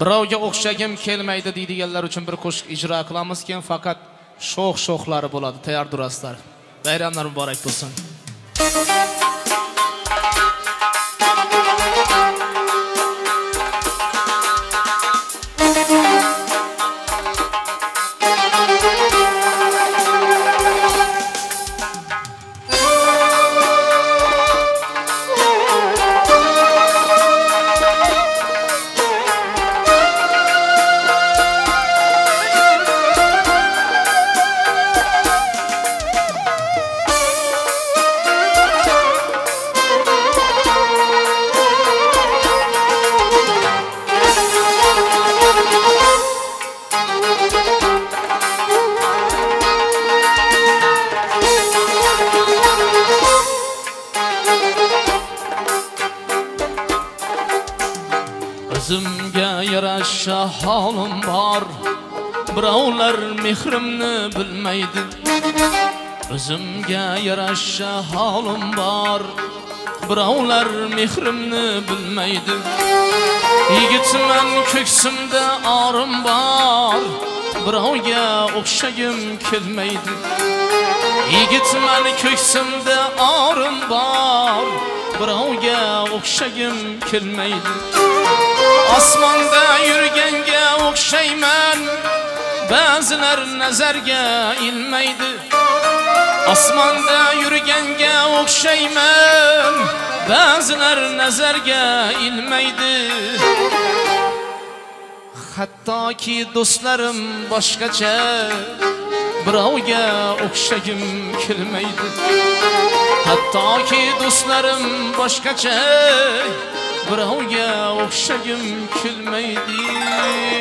birovga o'xshagim kelmaydi deydiganlar uchun bir qo'shiq ijro qilamiz keyin faqat sho'x sho'xlari bo'ladi tayyor turasizlar bayramlar muborak bo'lsin. O'zimga yarasha holim bor. Birovlar mehrimni bilmaydi. O'zimga yarasha holim bor. Birovlar mehrimni bilmaydi. Yigitman ko'ksimda orim bor. Birovga o'xshagim kelmaydi. Yigitman ko'ksimda orim bor. Birovga o'xshagim kelmaydi osmonda yurganga o'xshayman ba'zilar nazarga ilmaydi osmonda yurganga o'xshayman ba'zilar nazarga ilmaydi hattoki do'stlarim boshqacha birovga o'xshagim kelmaydi. Hattoki do'stlarim boshqacha birovga o'xshagim kelmaydi.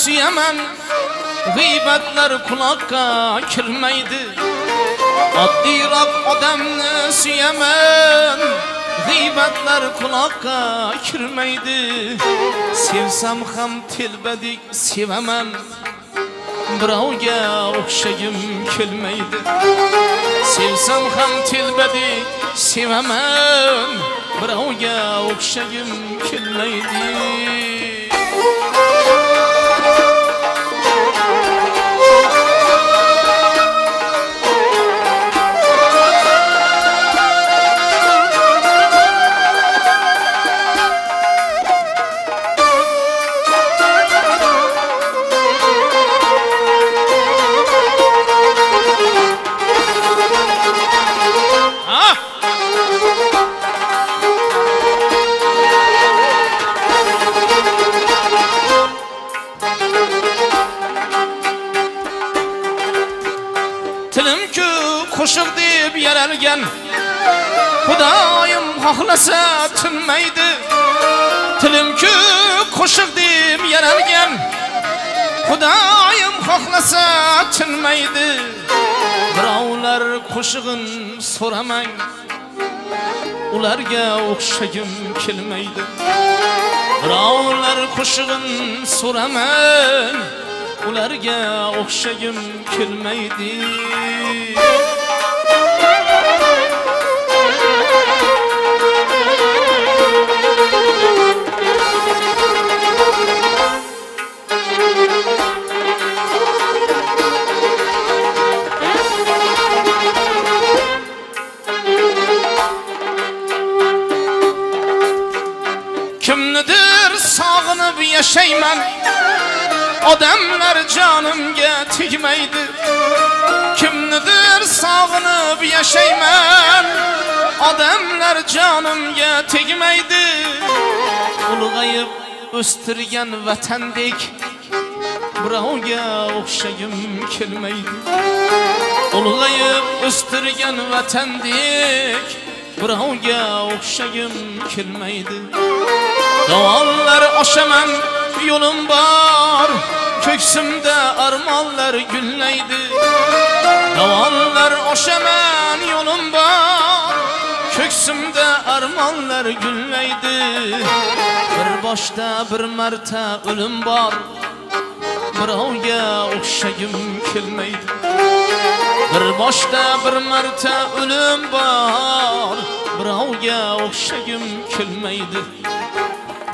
Suyaman g'iybatlar quloqqa kirmaydi oddiyroq odamni suyaman g'iybatlar quloqqa kirmaydi sevsam ham telbadek sevaman birovga o'xshagim kelmaydi. Sevsam ham telbadek sevaman birovga o'xshagim kelmaydi. Xohlasa tinmaydi. Tilim-ku qo'shiq deb yaralgan xudoyim xohlasa tinmaydi. Birovlar qo'shig'in so'ramang ularga o'xshagim kelmaydi. Birovlar qo'shig'in so'ramang ularga o'xshagim kelmaydi. Kimnidir sağınıp yaşayman Ademler canımga tigmaydi Kimnidir sağınıp yaşayman Ademler canımga tigmaydi Ulg'ayib o'stirgan vatandek birovga o'xshagim kelmaydi ulg'ayib o'stirgan vatandek birovga o'xshagim kelmaydi Davollar oshaman yo'lim bor ko'ksimda armonlar gullaydi Davollar Yollar oşaman yolum var. Köksümde armanlar gülleydi. Bir boshda bir marta o'lim bor birovga o'xshagim kelmaydi bir boshda bir marta o'lim bor birovga o'xshagim kelmaydi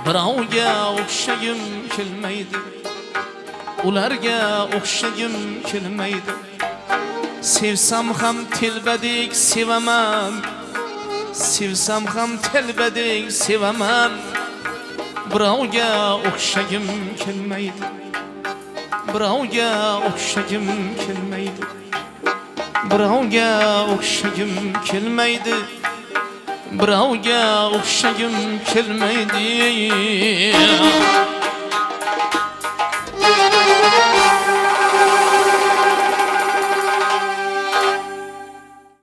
birovga o'xshagim kelmaydi ularga o'xshagim kelmaydi. Sevsam ham telbadek sevaman sevsam ham telbadek sevaman birovga o'xshagim kelmaydi birovga o'xshagim kelmaydi. Birovga o'xshagim kelmaydi. Birovga o'xshagim kelmaydi